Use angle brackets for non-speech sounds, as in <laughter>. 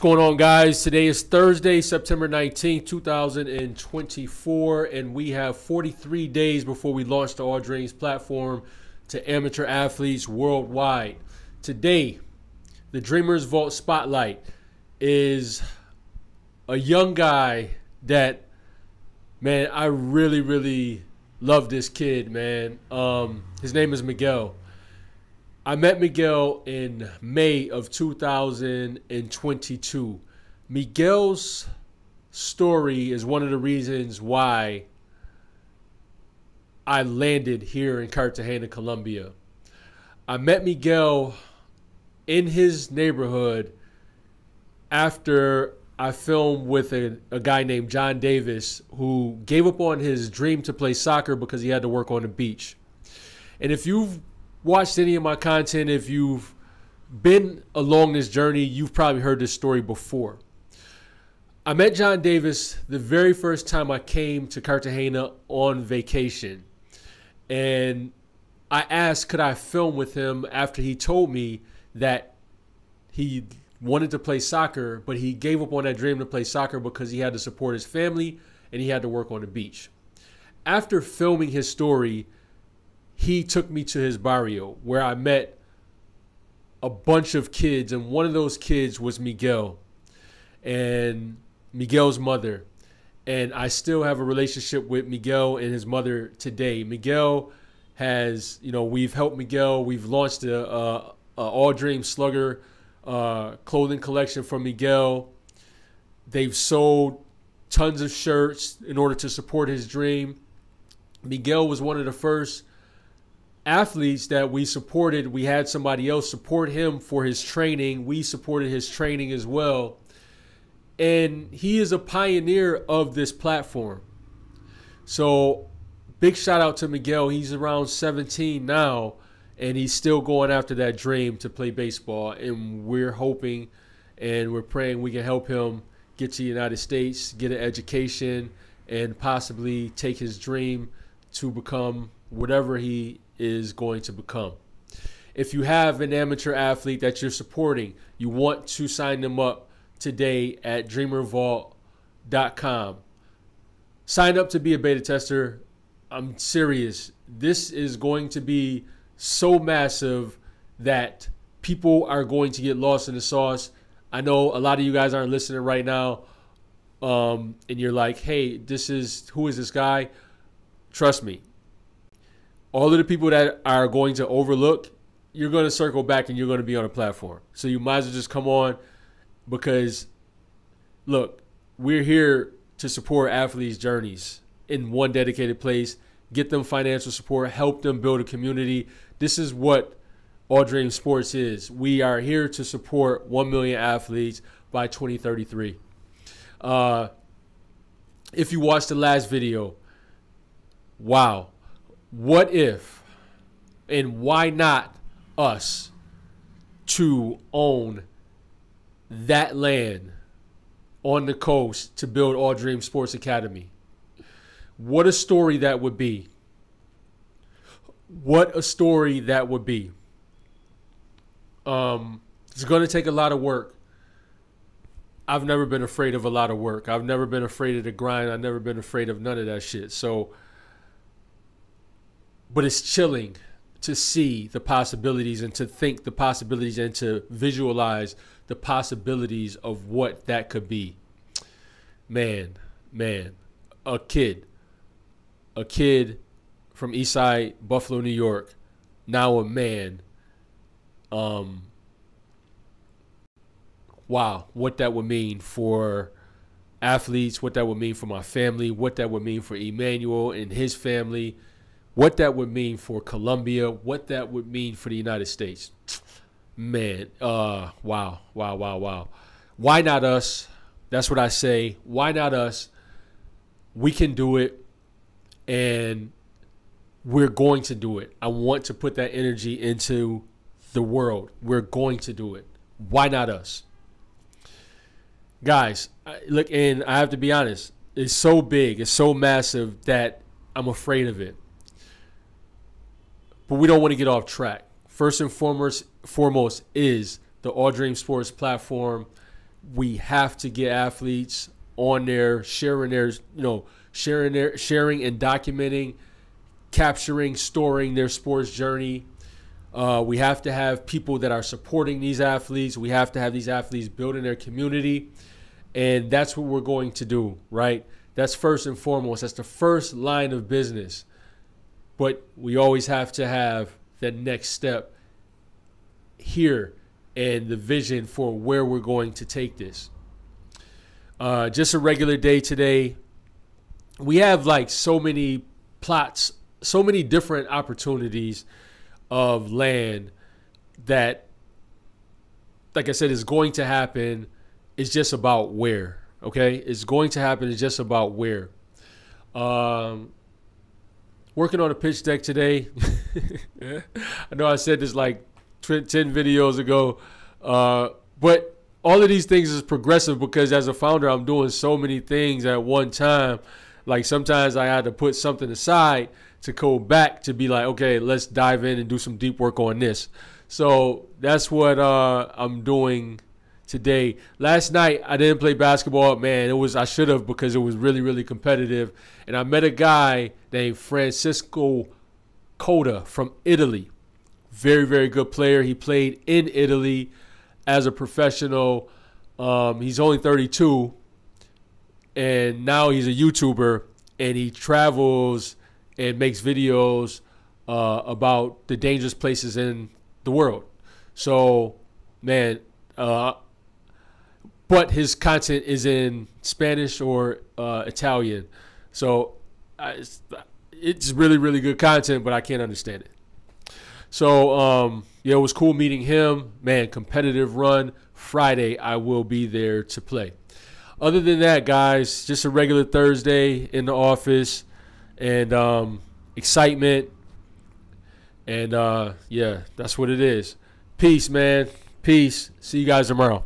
going on, guys? Today is Thursday, September 19th, 2024, and we have 43 days before we launch the All Dreams platform to amateur athletes worldwide. Today, the Dreamers Vault Spotlight is a young guy that, man, I really, really love this kid, man. Um, his name is Miguel. I met Miguel in May of 2022. Miguel's story is one of the reasons why I landed here in Cartagena, Colombia. I met Miguel in his neighborhood after I filmed with a, a guy named John Davis who gave up on his dream to play soccer because he had to work on the beach. And if you've watched any of my content, if you've been along this journey, you've probably heard this story before. I met John Davis the very first time I came to Cartagena on vacation. And I asked, could I film with him after he told me that he wanted to play soccer, but he gave up on that dream to play soccer because he had to support his family and he had to work on the beach. After filming his story, he took me to his barrio where I met a bunch of kids, and one of those kids was Miguel and Miguel's mother. And I still have a relationship with Miguel and his mother today. Miguel has, you know, we've helped Miguel. We've launched a, a, a All Dream Slugger uh, clothing collection for Miguel. They've sold tons of shirts in order to support his dream. Miguel was one of the first athletes that we supported, we had somebody else support him for his training. We supported his training as well. And he is a pioneer of this platform. So, big shout out to Miguel. He's around 17 now, and he's still going after that dream to play baseball. And we're hoping and we're praying we can help him get to the United States, get an education, and possibly take his dream to become whatever he is going to become. If you have an amateur athlete that you're supporting, you want to sign them up today at dreamervault.com. Sign up to be a beta tester. I'm serious. This is going to be so massive that people are going to get lost in the sauce. I know a lot of you guys aren't listening right now, um, and you're like, "Hey, this is who is this guy?" Trust me, all of the people that are going to overlook, you're going to circle back and you're going to be on a platform. So you might as well just come on because, look, we're here to support athletes' journeys in one dedicated place, get them financial support, help them build a community. This is what All Dream Sports is. We are here to support 1 million athletes by 2033. Uh, if you watched the last video, wow what if and why not us to own that land on the coast to build All Dream Sports Academy? What a story that would be. What a story that would be. Um, it's going to take a lot of work. I've never been afraid of a lot of work. I've never been afraid of the grind. I've never been afraid of none of that shit. So, but it's chilling to see the possibilities and to think the possibilities and to visualize the possibilities of what that could be. Man, man, a kid, a kid from Eastside, Buffalo, New York, now a man. Um, wow, what that would mean for athletes, what that would mean for my family, what that would mean for Emmanuel and his family what that would mean for Colombia, what that would mean for the United States. Man, uh, wow, wow, wow, wow. Why not us? That's what I say. Why not us? We can do it, and we're going to do it. I want to put that energy into the world. We're going to do it. Why not us? Guys, look, and I have to be honest, it's so big, it's so massive that I'm afraid of it but we don't want to get off track. First and foremost, foremost is the All Dream Sports platform. we have to get athletes on there sharing their, you know, sharing their sharing and documenting, capturing, storing their sports journey. Uh, we have to have people that are supporting these athletes. We have to have these athletes building their community. And that's what we're going to do, right? That's first and foremost. That's the first line of business. But we always have to have that next step here and the vision for where we're going to take this. Uh, just a regular day today. We have like so many plots, so many different opportunities of land that, like I said, is going to happen. It's just about where. Okay, it's going to happen. It's just about where. Um, working on a pitch deck today. <laughs> I know I said this like 10 videos ago, uh, but all of these things is progressive because as a founder, I'm doing so many things at one time. Like sometimes I had to put something aside to go back to be like, okay, let's dive in and do some deep work on this. So that's what uh, I'm doing today. Last night I didn't play basketball. Man, it was I should have because it was really really competitive. And I met a guy named Francisco Coda from Italy. Very very good player. He played in Italy as a professional. Um, he's only 32, and now he's a YouTuber, and he travels and makes videos uh, about the dangerous places in the world. So, man, uh, but his content is in Spanish or uh, Italian. So it's, it's, really, really good content, but I can't understand it. So, um, yeah, it was cool meeting him. Man, competitive run. Friday, I will be there to play. Other than that, guys, just a regular Thursday in the office and um, excitement. And uh, yeah, that's what it is. Peace, man. Peace. See you guys tomorrow.